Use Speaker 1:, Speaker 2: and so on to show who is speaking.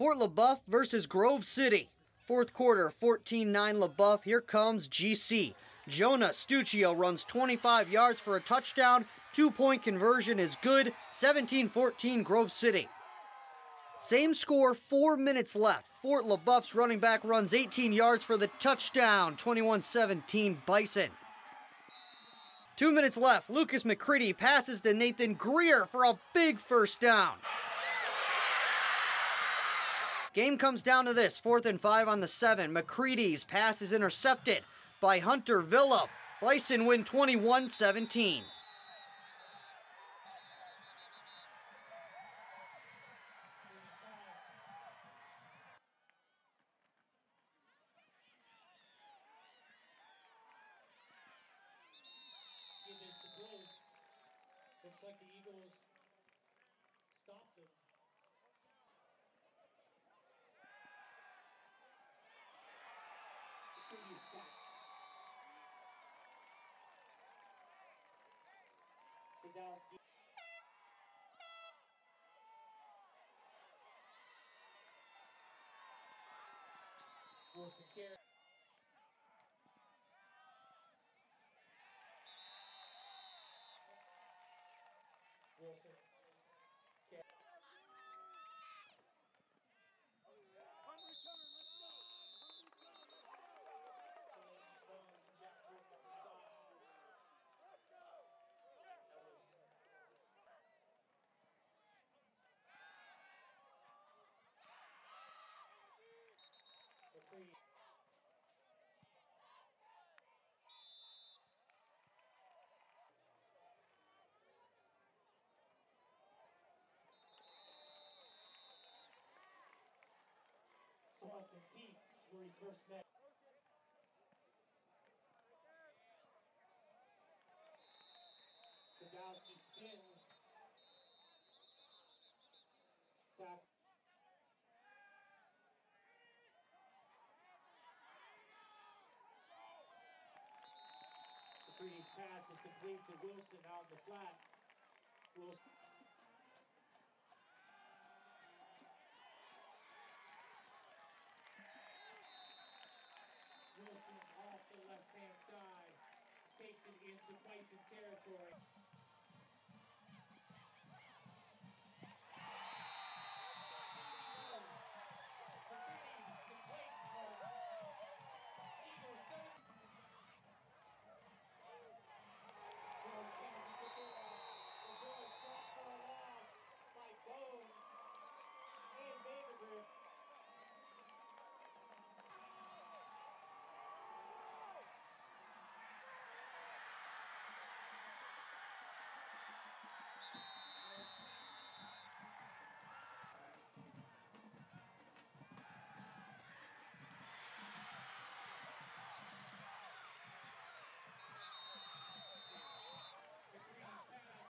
Speaker 1: Fort LeBoeuf versus Grove City. Fourth quarter, 14 9 LeBoeuf. Here comes GC. Jonah Stuccio runs 25 yards for a touchdown. Two point conversion is good. 17 14 Grove City. Same score, four minutes left. Fort LeBoeuf's running back runs 18 yards for the touchdown. 21 17 Bison. Two minutes left. Lucas McCready passes to Nathan Greer for a big first down. Game comes down to this fourth and five on the seven. McCready's pass is intercepted by Hunter Villa. Bison win 21 17.
Speaker 2: Give this to Bliss. Looks like the Eagles McCready is sacked. Sadowski. Wilson carry. Wilson. Swanson keeps where he's first met. Sadowski spins. Tack. McCready's pass is complete to Wilson out in the flat. Wilson. Wilson off the left hand side. Takes it into Bison territory.